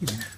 Yeah.